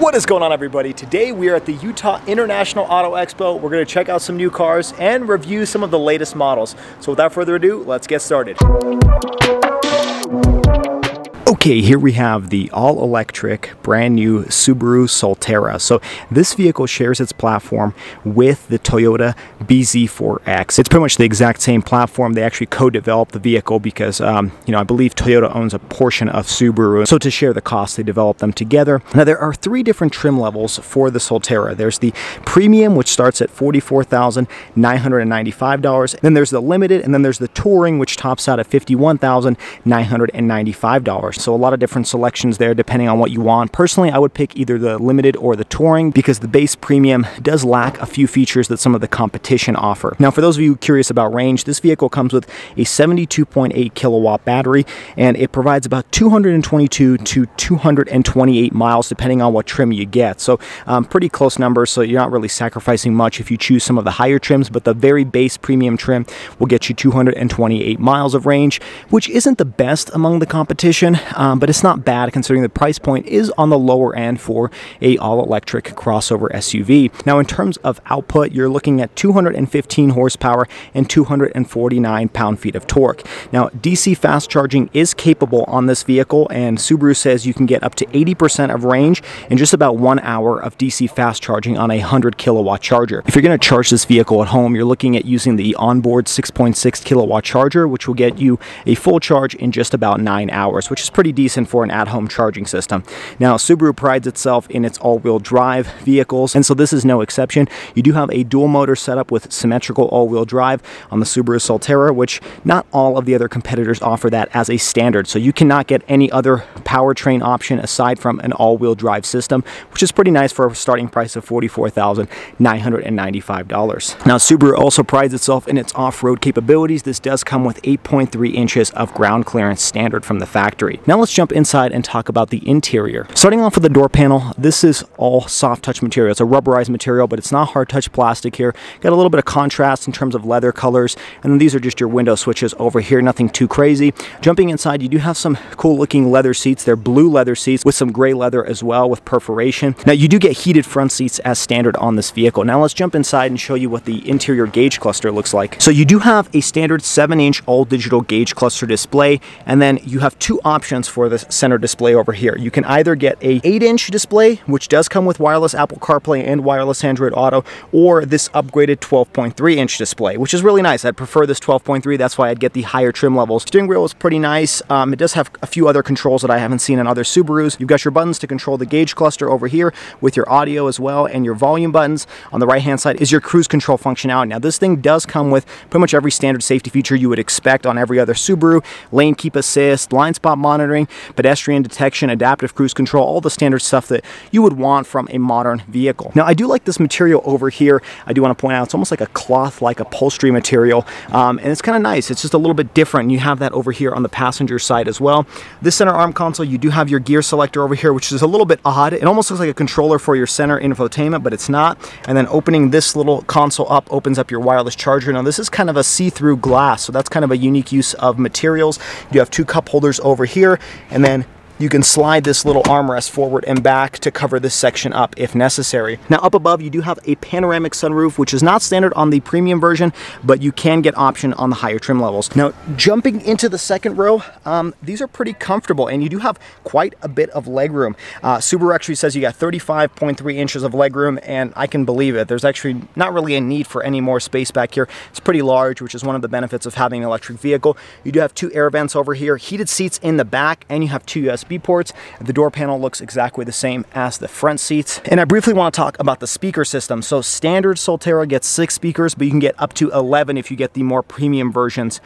What is going on everybody? Today we are at the Utah International Auto Expo. We're going to check out some new cars and review some of the latest models. So without further ado, let's get started. Okay, here we have the all-electric, brand new Subaru Solterra. So this vehicle shares its platform with the Toyota BZ4X. It's pretty much the exact same platform. They actually co-developed the vehicle because, um, you know, I believe Toyota owns a portion of Subaru. So to share the cost, they developed them together. Now there are three different trim levels for the Solterra. There's the Premium, which starts at $44,995. Then there's the Limited, and then there's the Touring, which tops out at $51,995. So so a lot of different selections there depending on what you want. Personally, I would pick either the limited or the touring because the base premium does lack a few features that some of the competition offer. Now, for those of you curious about range, this vehicle comes with a 72.8 kilowatt battery and it provides about 222 to 228 miles depending on what trim you get. So um, pretty close numbers, so you're not really sacrificing much if you choose some of the higher trims, but the very base premium trim will get you 228 miles of range, which isn't the best among the competition um, but it's not bad considering the price point is on the lower end for a all-electric crossover SUV. Now in terms of output, you're looking at 215 horsepower and 249 pound-feet of torque. Now DC fast charging is capable on this vehicle and Subaru says you can get up to 80% of range in just about one hour of DC fast charging on a 100 kilowatt charger. If you're going to charge this vehicle at home, you're looking at using the onboard 6.6 kilowatt charger, which will get you a full charge in just about nine hours, which is pretty decent for an at-home charging system. Now, Subaru prides itself in its all-wheel drive vehicles, and so this is no exception. You do have a dual motor setup with symmetrical all-wheel drive on the Subaru Solterra, which not all of the other competitors offer that as a standard. So you cannot get any other powertrain option aside from an all-wheel drive system, which is pretty nice for a starting price of $44,995. Now, Subaru also prides itself in its off-road capabilities. This does come with 8.3 inches of ground clearance standard from the factory. Now let's jump inside and talk about the interior. Starting off with the door panel, this is all soft touch material. It's a rubberized material, but it's not hard touch plastic here. Got a little bit of contrast in terms of leather colors, and then these are just your window switches over here, nothing too crazy. Jumping inside, you do have some cool looking leather seats. They're blue leather seats with some gray leather as well with perforation. Now you do get heated front seats as standard on this vehicle. Now let's jump inside and show you what the interior gauge cluster looks like. So you do have a standard 7 inch all digital gauge cluster display, and then you have two options for the center display over here. You can either get a 8-inch display, which does come with wireless Apple CarPlay and wireless Android Auto, or this upgraded 12.3-inch display, which is really nice. I'd prefer this 12.3. That's why I'd get the higher trim levels. Steering wheel is pretty nice. Um, it does have a few other controls that I haven't seen in other Subarus. You've got your buttons to control the gauge cluster over here with your audio as well, and your volume buttons. On the right-hand side is your cruise control functionality. Now, this thing does come with pretty much every standard safety feature you would expect on every other Subaru. Lane keep assist, blind spot monitor, monitoring, pedestrian detection, adaptive cruise control, all the standard stuff that you would want from a modern vehicle. Now, I do like this material over here. I do want to point out it's almost like a cloth-like upholstery material, um, and it's kind of nice. It's just a little bit different. You have that over here on the passenger side as well. This center arm console, you do have your gear selector over here, which is a little bit odd. It almost looks like a controller for your center infotainment, but it's not. And then opening this little console up opens up your wireless charger. Now, this is kind of a see-through glass, so that's kind of a unique use of materials. You have two cup holders over here and then you can slide this little armrest forward and back to cover this section up if necessary. Now up above you do have a panoramic sunroof which is not standard on the premium version but you can get option on the higher trim levels. Now jumping into the second row um, these are pretty comfortable and you do have quite a bit of legroom. Uh, Subaru actually says you got 35.3 inches of legroom and I can believe it. There's actually not really a need for any more space back here. It's pretty large which is one of the benefits of having an electric vehicle. You do have two air vents over here, heated seats in the back and you have two USB USB ports. The door panel looks exactly the same as the front seats. And I briefly want to talk about the speaker system. So standard Solterra gets six speakers, but you can get up to 11 if you get the more premium versions.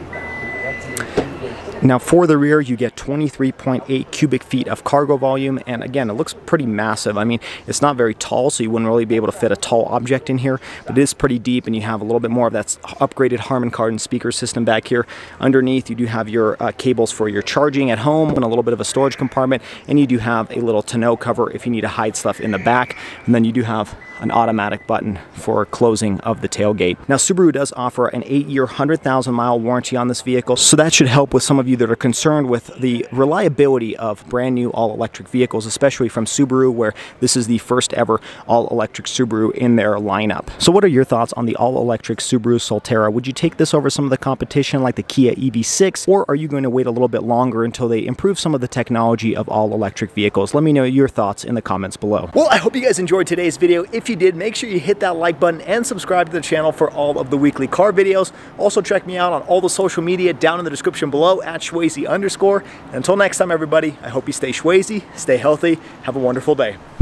Now for the rear, you get 23.8 cubic feet of cargo volume, and again, it looks pretty massive. I mean, it's not very tall, so you wouldn't really be able to fit a tall object in here, but it is pretty deep, and you have a little bit more of that upgraded Harman Kardon speaker system back here. Underneath, you do have your uh, cables for your charging at home, and a little bit of a storage compartment, and you do have a little tonneau cover if you need to hide stuff in the back, and then you do have an automatic button for closing of the tailgate. Now Subaru does offer an 8-year 100,000 mile warranty on this vehicle so that should help with some of you that are concerned with the reliability of brand new all-electric vehicles, especially from Subaru, where this is the first ever all-electric Subaru in their lineup. So what are your thoughts on the all-electric Subaru Solterra? Would you take this over some of the competition like the Kia EV6, or are you going to wait a little bit longer until they improve some of the technology of all-electric vehicles? Let me know your thoughts in the comments below. Well, I hope you guys enjoyed today's video. If you did, make sure you hit that like button and subscribe to the channel for all of the weekly car videos. Also check me out on all the social media down in the description below at SchwayZ underscore. And until next time, everybody, I hope you stay SchwayZ, stay healthy, have a wonderful day.